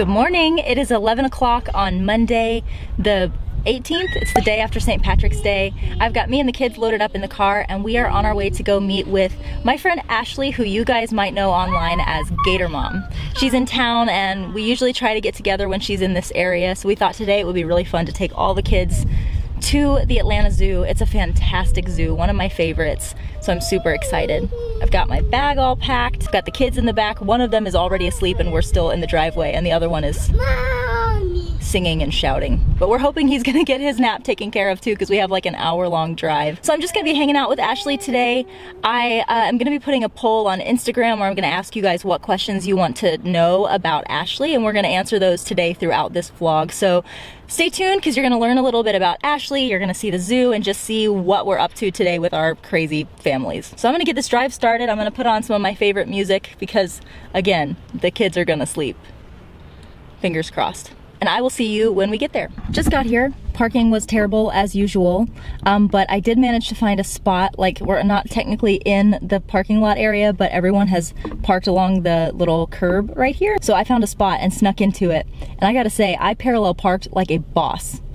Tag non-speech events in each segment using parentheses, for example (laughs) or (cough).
Good morning. It is 11 o'clock on Monday, the 18th. It's the day after St. Patrick's Day. I've got me and the kids loaded up in the car and we are on our way to go meet with my friend Ashley, who you guys might know online as Gator Mom. She's in town and we usually try to get together when she's in this area. So we thought today it would be really fun to take all the kids to the Atlanta Zoo. It's a fantastic zoo, one of my favorites, so I'm super excited. I've got my bag all packed, got the kids in the back. One of them is already asleep and we're still in the driveway, and the other one is singing and shouting. But we're hoping he's (laughs) gonna get his nap taken care of too because we have like an hour long drive. So I'm just gonna be hanging out with Ashley today. I uh, am gonna be putting a poll on Instagram where I'm gonna ask you guys what questions you want to know about Ashley and we're gonna answer those today throughout this vlog. So stay tuned because you're gonna learn a little bit about Ashley, you're gonna see the zoo and just see what we're up to today with our crazy families. So I'm gonna get this drive started. I'm gonna put on some of my favorite music because again, the kids are gonna sleep. Fingers crossed and I will see you when we get there. Just got here. Parking was terrible as usual, um, but I did manage to find a spot. Like we're not technically in the parking lot area, but everyone has parked along the little curb right here. So I found a spot and snuck into it. And I gotta say, I parallel parked like a boss. (laughs)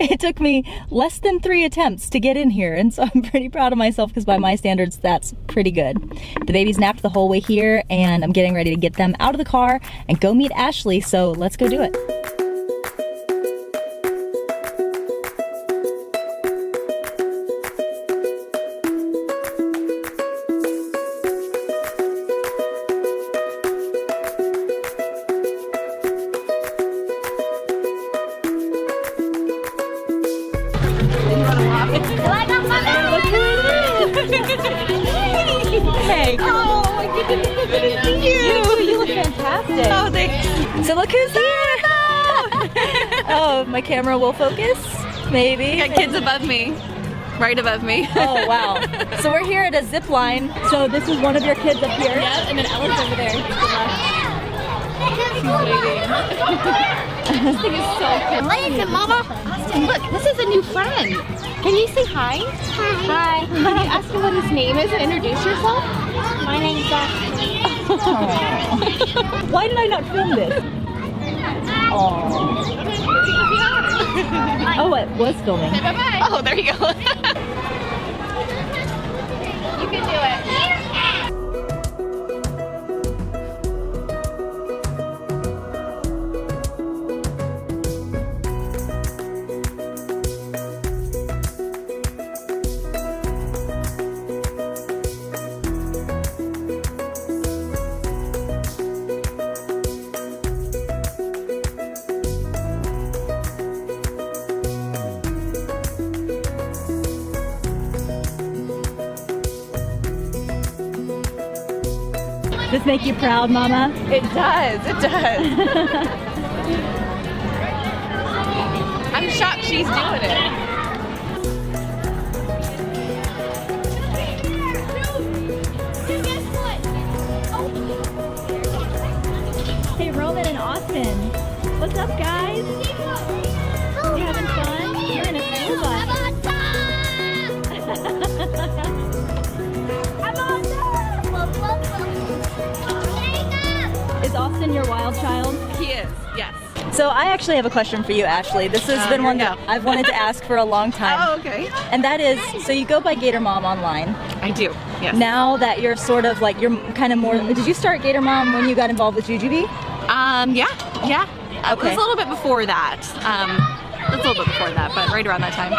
it took me less than three attempts to get in here, and so I'm pretty proud of myself because by my standards, that's pretty good. The babies napped the whole way here, and I'm getting ready to get them out of the car and go meet Ashley, so let's go do it. My camera will focus? Maybe. Got kids above me. Right above me. Oh, wow. (laughs) So we're here at a zip line. So this is one of your kids up here? Yep, and then Ella's over there. this thing is so cool. Listen, Mama. Austin, look, this is a new friend. Can you say hi? Hi. Can you ask him what his name is and introduce yourself? My name's Austin. (laughs) Why did I not film this? Oh. (laughs) Oh, it was filming. Bye-bye. Oh, there you go. (laughs) you can do it. This make you proud, Mama? It does. It does. (laughs) I'm shocked she's doing it. Hey, Roman and Austin. What's up, guys? So I actually have a question for you, Ashley. This has Uh, been one that. I've wanted to ask for a long (laughs) time. Oh, okay. And that is, so you go by Gator Mom online. I do, yes. Now that you're sort of like, you're kind of more, did you start Gator Mom when you got involved with JuJuBe? Um, yeah, yeah. Uh, It was Okay. a little bit before that. Um, it was a little bit before that, but right around that time.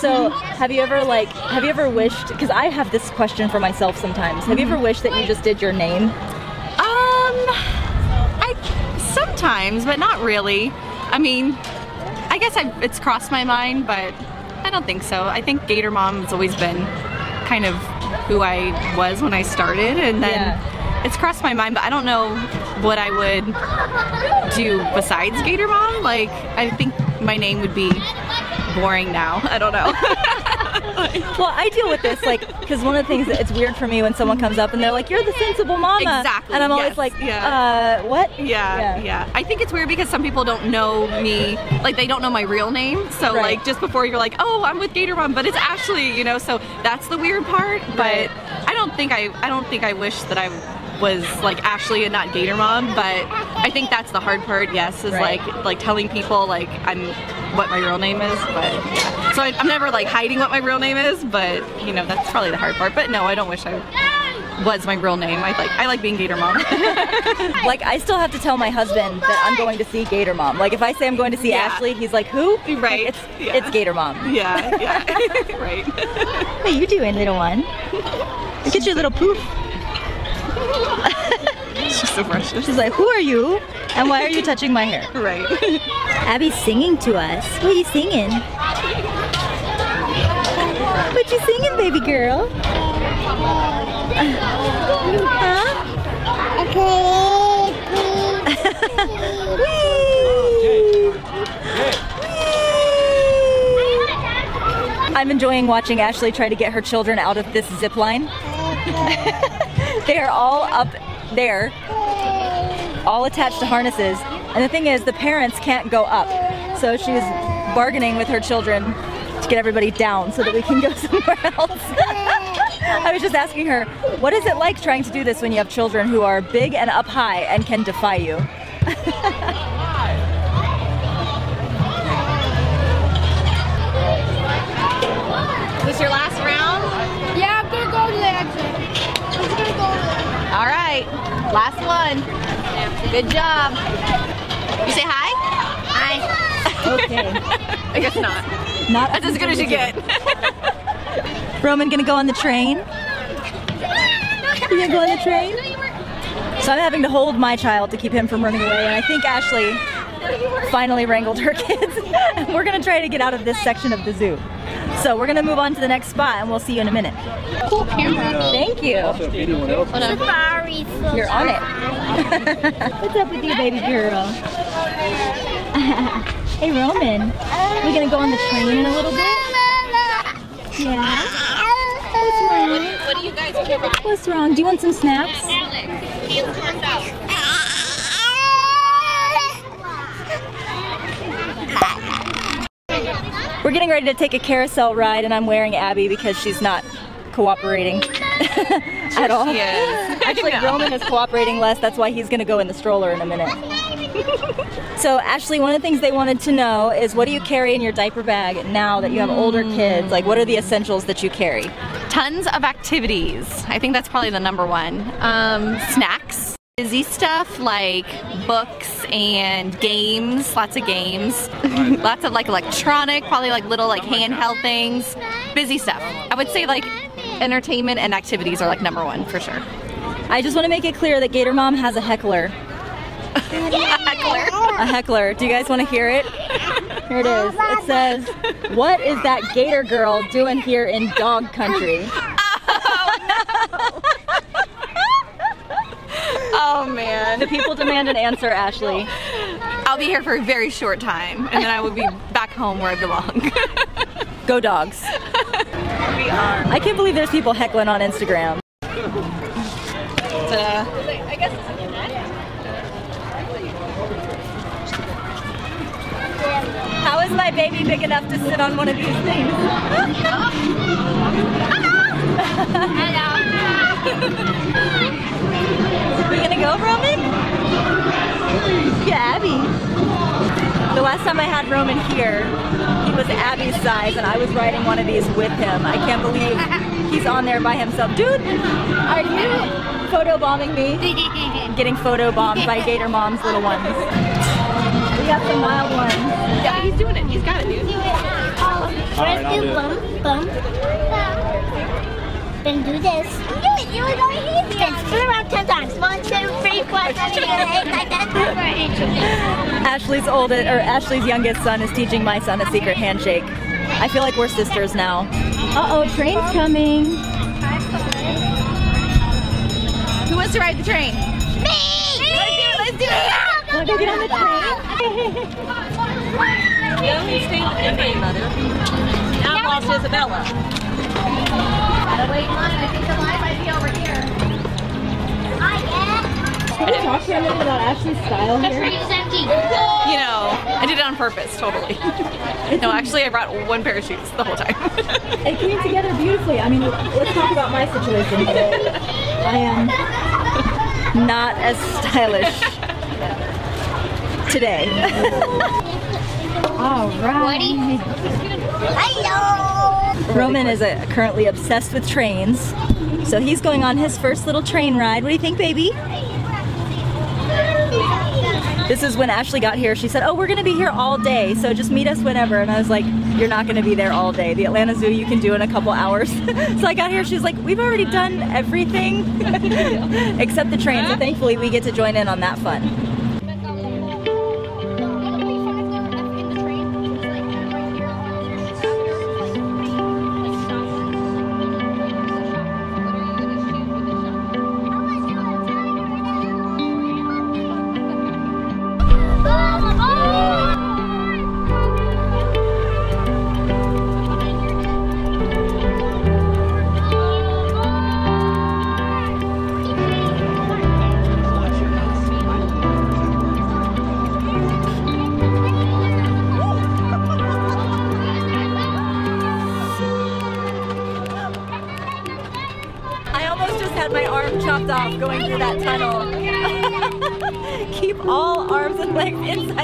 So have you ever like, have you ever wished, because I have this question for myself sometimes, have you ever wished that you just did your name? Um, sometimes, but not really. I mean, I guess I, it's crossed my mind, but I don't think so. I think Gator Mom has always been kind of who I was when I started, and then Yeah. it's crossed my mind, but I don't know what I would do besides Gator Mom. Like, I think my name would be boring now. (laughs) I don't know. (laughs) (laughs) Well, I deal with this like because one of the things that it's weird for me when someone comes up and they're like, "You're the sensible mama," Exactly, and I'm always yes, like, yeah. "Uh, what?" Yeah, yeah, I think it's weird because some people don't know me, like they don't know my real name. So Right. like just before you're like, oh, I'm with Gator Mom, but it's Ashley, you know. So that's the weird part. But Right. I don't think I, I don't think I wish that I was like Ashley and not Gator Mom, but I think that's the hard part. Yes, is Right. like like telling people like I'm what my real name is, but yeah. So I, I'm never like hiding what my real name is, but you know that's probably the hard part. But no, I don't wish I was my real name. I like I like being Gator Mom. (laughs) Like I still have to tell my husband that I'm going to see Gator Mom. Like if I say I'm going to see Yeah. Ashley, he's like, "Who?" Like, Right. it's Yeah. it's Gator Mom. yeah, yeah, (laughs) (laughs) right. What are you doing, little one? Look at your little poof. She's so precious. She's like, "Who are you? And why are you touching my hair?" Right. (laughs) Abby's singing to us. What are you singing? What you singing, baby girl? Huh? Whee! (laughs) I'm enjoying watching Ashley try to get her children out of this zip line. (laughs) they are all up there, all attached to harnesses. And the thing is, the parents can't go up. So she's bargaining with her children to get everybody down so that we can go (laughs) somewhere else. (laughs) I was just asking her, what is it like trying to do this when you have children who are big and up high and can defy you? (laughs) This your last last one. Good job. You say hi? Hi. Okay. (laughs) I guess not. Not That's as good as you get. (laughs) Roman gonna go on the train? You gonna go on the train? So I'm having to hold my child to keep him from running away, and I think Ashley finally wrangled her (laughs) kids. we're gonna try to get out of this section of the zoo. So we're gonna move on to the next spot, and we'll see you in a minute. Cool camera. Thank you. Safari. You're on it. What's up with you, baby girl? (laughs) hey, Roman. We're gonna go on the train in a little bit. Yeah. What's wrong? What do you guys? What's wrong? Do you want some snaps? Alex, he is turned out. We're getting ready to take a carousel ride, and I'm wearing Abby because she's not cooperating (laughs) at all. (laughs) Actually, know. Roman is cooperating less. That's why he's going to go in the stroller in a minute. (laughs) So, Ashley, one of the things they wanted to know is what do you carry in your diaper bag now that you have older kids? Like, what are the essentials that you carry? Tons of activities. I think that's probably the number one. Um, snacks. Busy stuff like books and games, lots of games, lots of like electronic, probably like little like oh handheld things, busy stuff. I would say like entertainment and activities are like number one for sure. I just want to make it clear that Gator Mom has a heckler. A heckler. A heckler. Do you guys want to hear it? Here it is. It says, What is that Gator girl doing here in dog country? Oh man. The people demand an answer, Ashley. I'll be here for a very short time and then I will be back home where I belong. Go dogs. we are. I can't believe there's people heckling on Instagram. Ta-da. How is my baby big enough to sit on one of these things? (laughs) (laughs) we last time I had Roman here, he was Abby's size, and I was riding one of these with him. I can't believe he's on there by himself. Dude, are you photo bombing me? (laughs) Getting photo bombed by (laughs) Gator Mom's little ones. We got some wild ones. Yeah, he's doing it. He's got it, dude. First do bump, bump. Then do this. Do it, do it, do it. Then spin around ten times. One, two, three, four, five, six, seven, eight, nine, ten. Ashley's oldest, or Ashley's youngest son is teaching my son a secret handshake. I feel like we're sisters now. Uh-oh, train's coming. Who wants to ride the train? Me! Me! Let's do it. Let's do it. Wanna go get on the train? Young stayed in Maine, mother. Now lost Isabella. Gotta wait in line. I think the line might be over here. Can we talk for a minute about Ashley's style here? You know, I did it on purpose, totally. (laughs) no, actually, I brought one pair of shoes the whole time. It came together beautifully. I mean, let's talk about my situation. I am not as stylish today. All right. Hello. Roman is uh currently obsessed with trains. So he's going on his first little train ride. What do you think, baby? This is when Ashley got here. She said, oh, we're gonna be here all day, so just meet us whenever. And I was like, you're not gonna be there all day. The Atlanta Zoo you can do in a couple hours. (laughs) so I got here, she's like, we've already done everything (laughs) except the train. So thankfully we get to join in on that fun.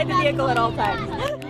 Inside the vehicle at all times. (laughs)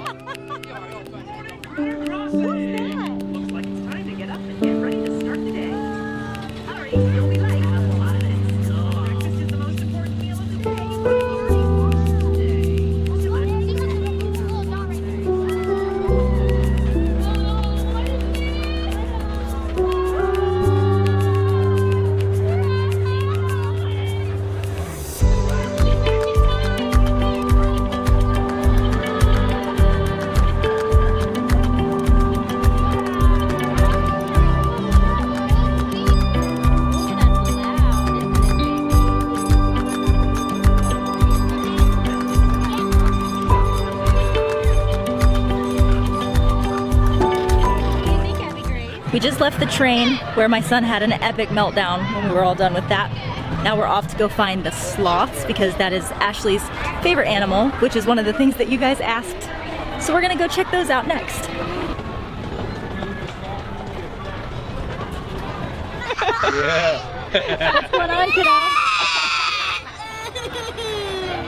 the train where my son had an epic meltdown when we were all done with that. Now we're off to go find the sloths because that is Ashley's favorite animal, which is one of the things that you guys asked. So we're gonna go check those out next. On, kiddo?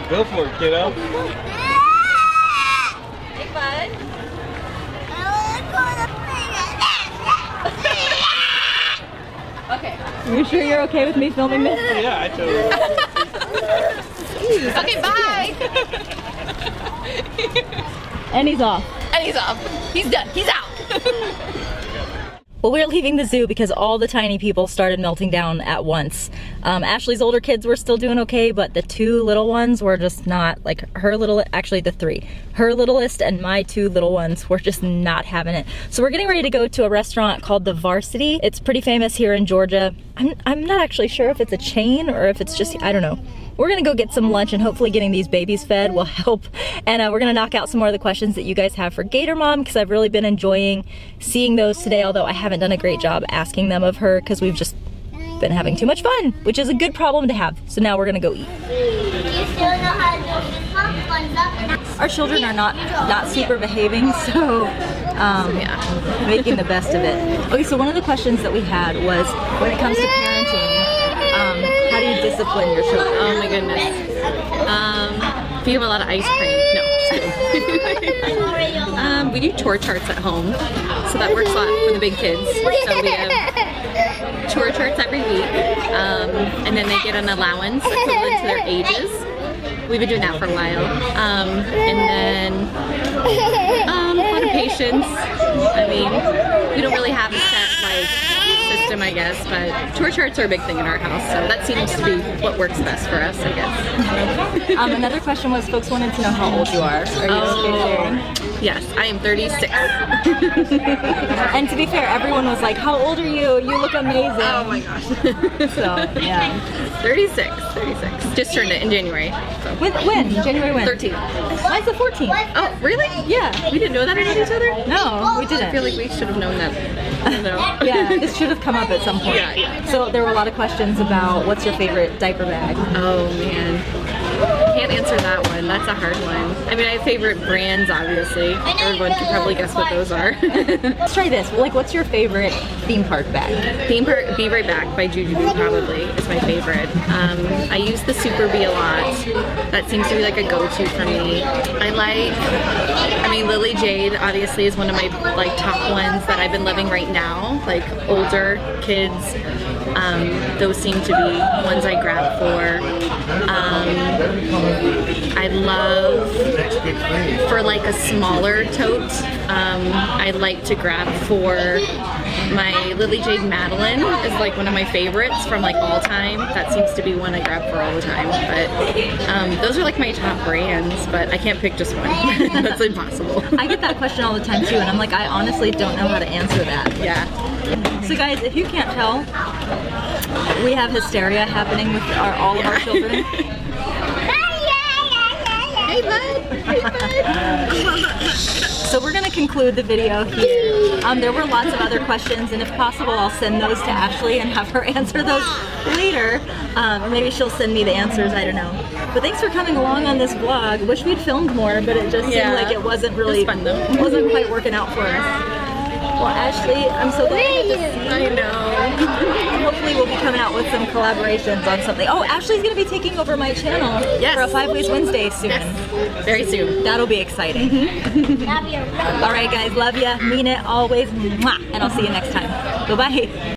Go for it, kiddo. Hey, bud. Okay. You sure you're okay with me filming this? (laughs) Yeah, I totally. Okay, bye. And he's off. and he's off. He's done. He's out. (laughs) Well, we're leaving the zoo because all the tiny people started melting down at once. Um, Ashley's older kids were still doing okay, but the two little ones were just not, like her little, actually the three, her littlest and my two little ones were just not having it. So we're getting ready to go to a restaurant called The Varsity. It's pretty famous here in Georgia. I'm, I'm not actually sure if it's a chain or if it's just, I don't know. We're gonna go get some lunch and hopefully getting these babies fed will help. And uh, we're gonna knock out some more of the questions that you guys have for Gator Mom because I've really been enjoying seeing those today, although I haven't done a great job asking them of her because we've just been having too much fun, which is a good problem to have. So now we're gonna go eat. Our children are not not super behaving, so um, yeah, making the best of it. Okay, so one of the questions that we had was when it comes to parenting, um, discipline your children? Oh my goodness. Um, we have a lot of ice cream. No, (laughs) um, we do chore charts at home, so that works a lot for the big kids. So we have chore charts every week, um, and then they get an allowance equivalent to their ages. We've been doing that for a while. Um, and then um, a lot of patience. I mean, we don't really have a set like system, I guess, but tour charts are a big thing in our house, so that seems to be what works best for us, I guess. Um, another question was folks wanted to know how old you are. Are you sharing? Yes, I am 36. (laughs) And to be fair, everyone was like, how old are you? You look amazing. Oh my gosh. (laughs) So, yeah. 36, 36. Just turned it in January. So. When? when? January when? 13. Mine's the 14th. Oh, really? Yeah. We didn't know that about each other? No, we didn't. I feel like we should have known that. (laughs) I. Yeah, this should have come up at some point. Yeah, yeah. So there were a lot of questions about what's your favorite diaper bag. Oh man. Can't answer that one. That's a hard one. I mean, I have favorite brands, obviously. Everyone can probably guess what those are. (laughs) Let's try this. Like, what's your favorite theme park bag? Theme Park Be Right Back by JuJuBe probably is my favorite. Um, I use the Super Be a lot. That seems to be like a go-to for me. I like, I mean, Lily Jade obviously is one of my like top ones that I've been loving right now. Like older kids, um, those seem to be ones I grab for. Um, I love for like a smaller tote. Um, I like to grab for my Lily Jade Madeline is like one of my favorites from like all time. That seems to be one I grab for all the time. But um, those are like my top brands. But I can't pick just one. (laughs) That's impossible. I get that question all the time too, and I'm like, I honestly don't know how to answer that. Yeah. So guys, if you can't tell, we have hysteria happening with our, all of our children. (laughs) Hey bud. So we're gonna conclude the video here. Um, there were lots of other questions, and if possible, I'll send those to Ashley and have her (laughs) answer those later. Um, or maybe she'll send me the answers. I don't know. But thanks for coming along on this vlog. Wish we'd filmed more, but it just Yeah. seemed like it wasn't really It was fun, though. wasn't quite working out for us. Well, Ashley, I'm so glad to see I know. Hopefully we'll be coming out with some collaborations on something. Oh, Ashley's gonna be taking over my channel Yes. for a Five Ways Wednesday soon. Yes. Very soon. That'll be exciting. Mm-hmm. All right, guys, love ya, mean it always, Mwah. and I'll see you next time. Bye bye.